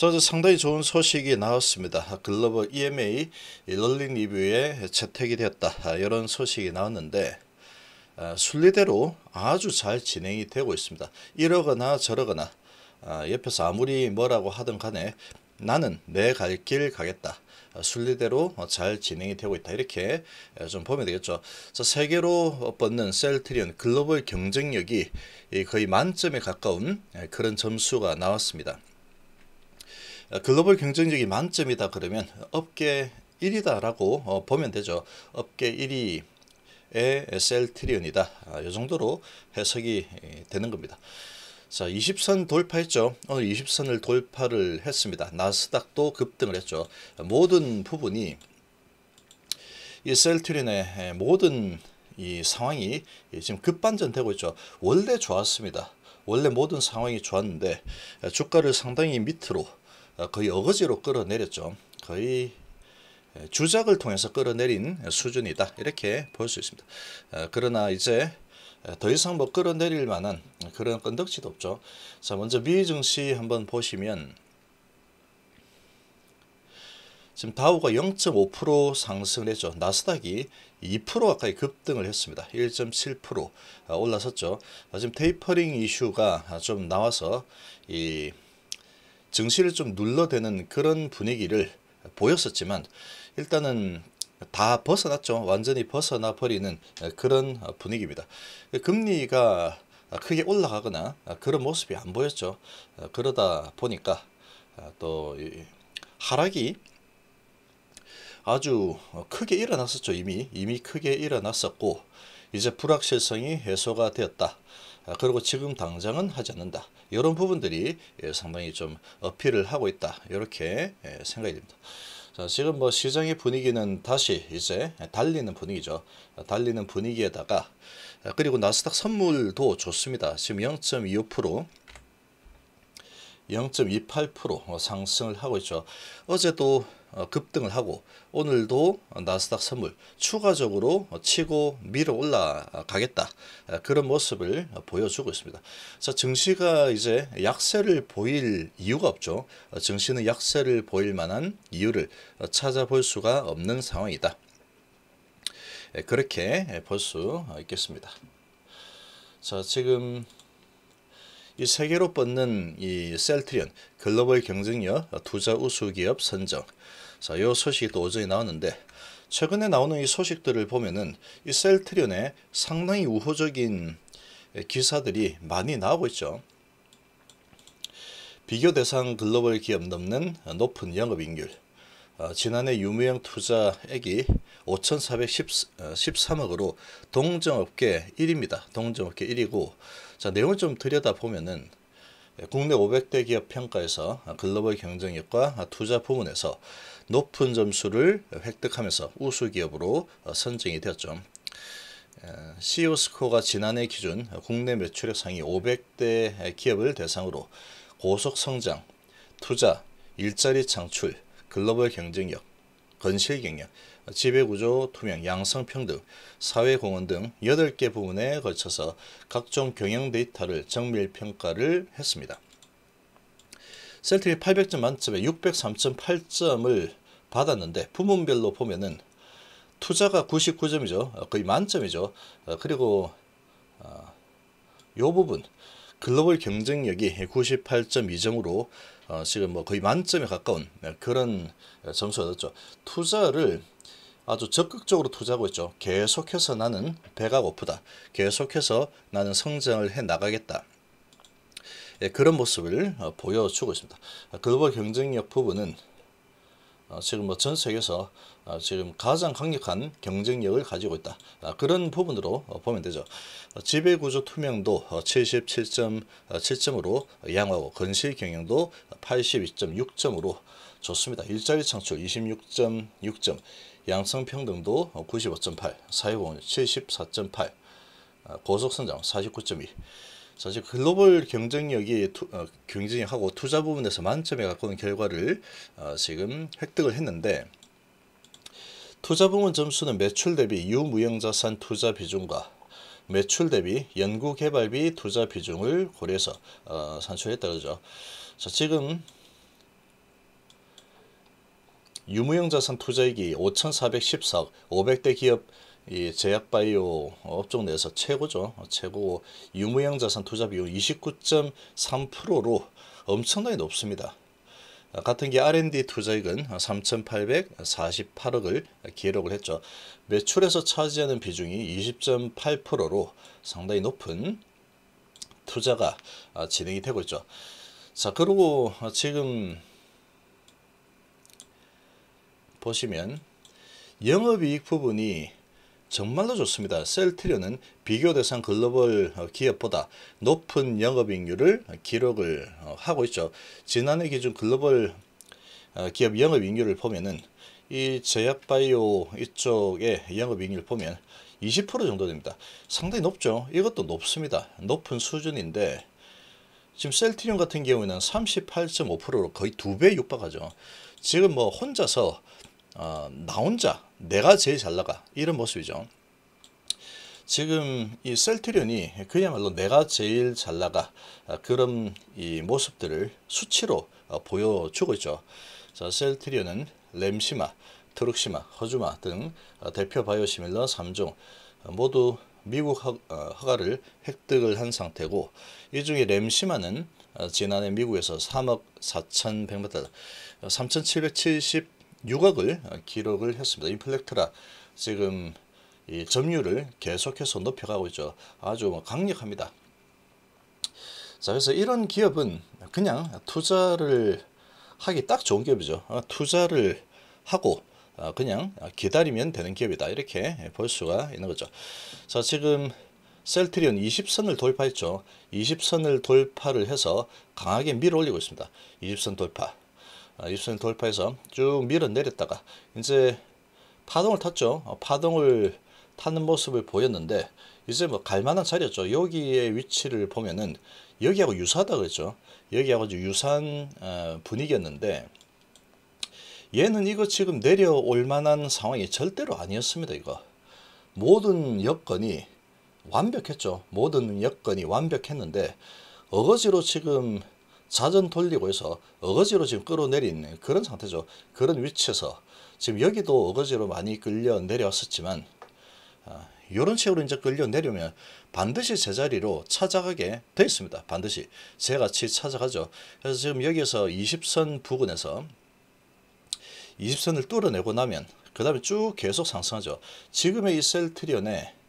자, 어제 상당히 좋은 소식이 나왔습니다. 글로벌 EMA 럴링 리뷰에 채택이 되었다. 이런 소식이 나왔는데 아, 순리대로 아주 잘 진행이 되고 있습니다. 이러거나 저러거나 아, 옆에서 아무리 뭐라고 하든 간에 나는 내 갈 길 가겠다. 아, 순리대로 잘 진행이 되고 있다. 이렇게 좀 보면 되겠죠. 자, 세계로 뻗는 셀트리온 글로벌 경쟁력이 거의 만점에 가까운 그런 점수가 나왔습니다. 글로벌 경쟁력이 만점이다 그러면 업계 1위다라고 어, 보면 되죠. 업계 1위의 셀트리온이다. 이 정도로 해석이 되는 겁니다. 자, 20선 돌파했죠. 오늘 20선을 돌파를 했습니다. 나스닥도 급등을 했죠. 모든 부분이 이 셀트린의 모든 이 상황이 지금 급반전되고 있죠. 원래 좋았습니다. 원래 모든 상황이 좋았는데 주가를 상당히 밑으로 거의 어거지로 끌어내렸죠. 거의 주작을 통해서 끌어내린 수준이다. 이렇게 볼 수 있습니다. 그러나 이제 더 이상 뭐 끌어내릴 만한 그런 건덕지도 없죠. 자, 먼저 미 증시 한번 보시면 지금 다우가 0.5% 상승을 했죠. 나스닥이 2% 가까이 급등을 했습니다. 1.7% 올라섰죠. 지금 테이퍼링 이슈가 좀 나와서 이 증시를 좀 눌러대는 그런 분위기를 보였었지만 일단은 다 벗어났죠. 완전히 벗어나 버리는 그런 분위기입니다. 금리가 크게 올라가거나 그런 모습이 안 보였죠. 그러다 보니까 또 하락이 아주 크게 일어났었죠. 이미 이미 크게 일어났었고 이제 불확실성이 해소가 되었다. 그리고 지금 당장은 하지 않는다. 이런 부분들이 상당히 좀 어필을 하고 있다. 이렇게 생각이 됩니다. 자, 지금 뭐 시장의 분위기는 다시 이제 달리는 분위기죠. 달리는 분위기에다가 그리고 나스닥 선물도 좋습니다. 지금 0.25% 0.28% 상승을 하고 있죠. 어제도 어, 급등을 하고 오늘도 나스닥 선물 추가적으로 치고 밀어 올라가겠다 그런 모습을 보여주고 있습니다. 자 증시가 이제 약세를 보일 이유가 없죠. 증시는 약세를 보일 만한 이유를 찾아볼 수가 없는 상황이다. 그렇게 볼 수 있겠습니다. 자 지금 이 세계로 뻗는 이 셀트리온 글로벌 경쟁력 투자 우수 기업 선정. 자, 요 소식이 또 오전에 나왔는데 최근에 나오는 이 소식들을 보면은 이 셀트리온에 상당히 우호적인 기사들이 많이 나오고 있죠. 비교 대상 글로벌 기업 넘는 높은 영업이익률. 어, 지난해 유무형 투자액이 5,413억으로 동정업계 1위입니다. 동정업계 1위고 자 내용을 좀 들여다보면은 국내 500대 기업 평가에서 글로벌 경쟁력과 투자 부문에서 높은 점수를 획득하면서 우수 기업으로 선정이 되었죠. CEO 스코어가 지난해 기준 국내 매출액 상위 500대 기업을 대상으로 고속 성장, 투자, 일자리 창출, 글로벌 경쟁력, 건실 경력, 지배구조 투명, 양성평등, 사회공헌 등 8개 부문에 걸쳐서 각종 경영 데이터를 정밀평가를 했습니다. 셀트리 800점 만점에 603.8점을 받았는데 부문별로 보면은 투자가 99점이죠. 거의 만점이죠. 그리고 이 부분 글로벌 경쟁력이 98.2점으로 어, 지금 뭐 거의 만점에 가까운 그런 점수를 얻었죠. 투자를 아주 적극적으로 투자하고 있죠. 계속해서 나는 배가 고프다. 계속해서 나는 성장을 해 나가겠다. 예, 그런 모습을 어, 보여주고 있습니다. 글로벌 경쟁력 부분은 어, 지금 뭐 전 세계에서 어, 지금 가장 강력한 경쟁력을 가지고 있다. 아, 그런 부분으로 보면 되죠. 지배구조 투명도 77.7점으로 양호하고 건실 경영도 82.6점으로 좋습니다. 일자리 창출 26.6점, 양성평등도 95.8, 사회공헌 74.8, 아, 고속성장 49.2. 사실 글로벌 경쟁력이 투, 어, 경쟁력하고 투자 부분에서 만점에 가까운 결과를 어, 지금 획득을 했는데 투자 부문 점수는 매출 대비 유무형자산 투자 비중과 매출 대비 연구개발비 투자 비중을 고려해서 어, 산출했다 그러죠. 자, 지금 유무형 자산 투자액이 5,414억, 500대 기업 이 제약바이오 업종 내에서 최고죠. 최고고 유무형 자산 투자 비율 29.3%로 엄청나게 높습니다. 같은 게 R&D 투자액은 3,848억을 기록을 했죠. 매출에서 차지하는 비중이 20.8%로 상당히 높은 투자가 진행이 되고 있죠. 자, 그리고 지금 보시면 영업이익 부분이 정말로 좋습니다. 셀트리온은 비교 대상 글로벌 기업보다 높은 영업이익률을 기록을 하고 있죠. 지난해 기준 글로벌 기업 영업이익률을 보면은 이 제약바이오 이쪽의 영업이익률 보면 20% 정도 됩니다. 상당히 높죠. 이것도 높습니다. 높은 수준인데 지금 셀트리온 같은 경우에는 38.5%로 거의 두 배 육박하죠. 지금 뭐 혼자서 어, 나 혼자 내가 제일 잘 나가 이런 모습이죠. 지금 이 셀트리온이 그야말로 내가 제일 잘 나가 아, 그런 이 모습들을 수치로 어, 보여주고 있죠. 자, 셀트리온은 램시마, 트룩시마, 허주마 등 어, 대표 바이오시밀러 3종 모두 미국 허가를 획득을 한 상태고 이 중에 램시마는 지난해 미국에서 3억 4,100만 달러, 3,770 6억을 기록을 했습니다. 인플렉트라 지금 이 점유율을 계속해서 높여가고 있죠. 아주 뭐 강력합니다. 자, 그래서 이런 기업은 그냥 투자를 하기 딱 좋은 기업이죠. 어, 투자를 하고 어, 그냥 기다리면 되는 기업이다. 이렇게 볼 수가 있는 거죠. 자, 지금 셀트리온 20선을 돌파했죠. 20선을 돌파를 해서 강하게 밀어 올리고 있습니다. 20선 돌파. 아, 입선 돌파해서 쭉 밀어 내렸다가 이제 파동을 탔죠. 어, 파동을 타는 모습을 보였는데 이제 뭐 갈만한 자리였죠. 여기의 위치를 보면은 여기하고 유사하다 그랬죠. 여기하고 유사한 어, 분위기였는데 얘는 이거 지금 내려올 만한 상황이 절대로 아니었습니다. 이거 모든 여건이 완벽했죠. 모든 여건이 완벽했는데 어거지로 지금 자전 돌리고 해서 어거지로 지금 끌어내린 그런 상태죠. 그런 위치에서 지금 여기도 어거지로 많이 끌려 내려왔었지만 아, 이런 식으로 이제 끌려 내려면 반드시 제자리로 찾아가게 되어 있습니다. 반드시 새같이 찾아가죠. 그래서 지금 여기서 20선 부근에서 20선을 뚫어내고 나면 그 다음에 쭉 계속 상승하죠. 지금의 이 셀트리온의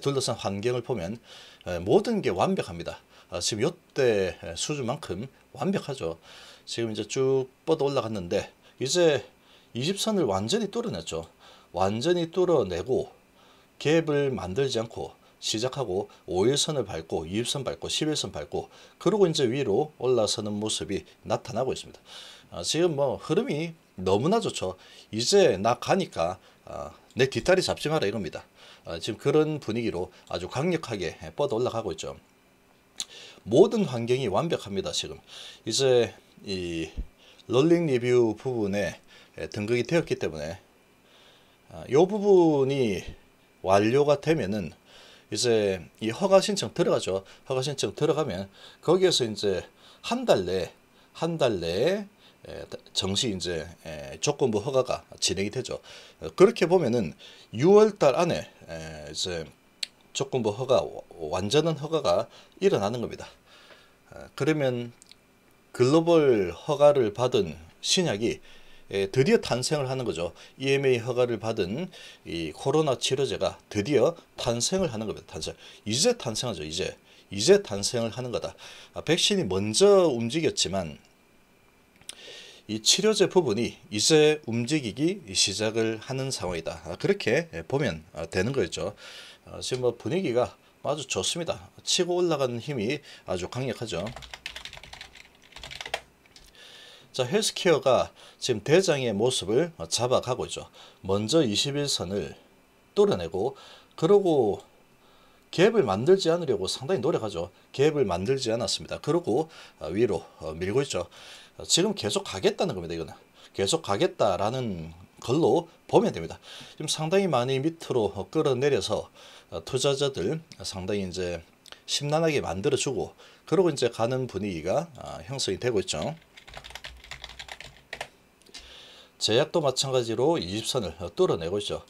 둘러싼 환경을 보면 모든 게 완벽합니다. 아, 지금 요때 수준만큼 완벽하죠. 지금 이제 쭉 뻗어 올라갔는데 이제 20선을 완전히 뚫어냈죠. 완전히 뚫어내고 갭을 만들지 않고 시작하고 5일선을 밟고 20선 밟고 11선 밟고 그러고 이제 위로 올라서는 모습이 나타나고 있습니다. 아, 지금 뭐 흐름이 너무나 좋죠. 이제 나 가니까 아, 내 뒷다리 잡지 마라 이겁니다. 아, 지금 그런 분위기로 아주 강력하게 뻗어 올라가고 있죠. 모든 환경이 완벽합니다. 지금 이제 이 롤링 리뷰 부분에 등극이 되었기 때문에 이 아, 부분이 완료가 되면은 이제 이 허가 신청 들어가죠. 허가 신청 들어가면 거기에서 이제 한 달 내, 한 달 내에 정시 이제 조건부 허가가 진행이 되죠. 그렇게 보면은 6월 달 안에 이제 조건부 허가, 완전한 허가가 일어나는 겁니다. 아, 그러면 글로벌 허가를 받은 신약이 드디어 탄생을 하는 거죠. EMA 허가를 받은 이 코로나 치료제가 드디어 탄생을 하는 겁니다. 탄생. 이제 탄생하죠. 이제. 이제 탄생을 하는 거다. 아, 백신이 먼저 움직였지만 이 치료제 부분이 이제 움직이기 시작을 하는 상황이다. 아, 그렇게 보면 되는 거죠. 어, 지금 뭐 분위기가 아주 좋습니다. 치고 올라가는 힘이 아주 강력하죠. 자, 헬스케어가 지금 대장의 모습을 잡아가고 있죠. 먼저 21선을 뚫어내고 그러고 갭을 만들지 않으려고 상당히 노력하죠. 갭을 만들지 않았습니다. 그러고 위로 밀고 있죠. 지금 계속 가겠다는 겁니다. 이거는 계속 가겠다라는 걸로 보면 됩니다. 지금 상당히 많이 밑으로 끌어내려서 어, 투자자들 상당히 이제 심란하게 만들어주고 그러고 이제 가는 분위기가 아, 형성이 되고 있죠. 제약도 마찬가지로 20선을 뚫어내고 있죠.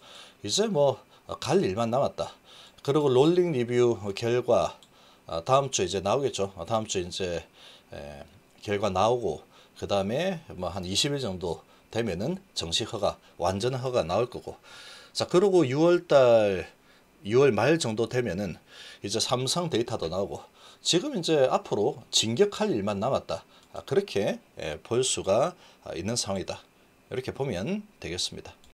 이제 뭐 갈 일만 남았다. 그리고 롤링 리뷰 결과 아, 다음 주에 이제 나오겠죠. 아, 다음 주에 이제 에, 결과 나오고 그 다음에 뭐 한 20일 정도 되면은 정식 허가, 완전 허가 나올 거고. 자, 그리고 6월달 6월 말 정도 되면은 이제 삼성 데이터도 나오고 지금 이제 앞으로 진격할 일만 남았다. 아, 그렇게 예, 볼 수가 아, 있는 상황이다. 이렇게 보면 되겠습니다.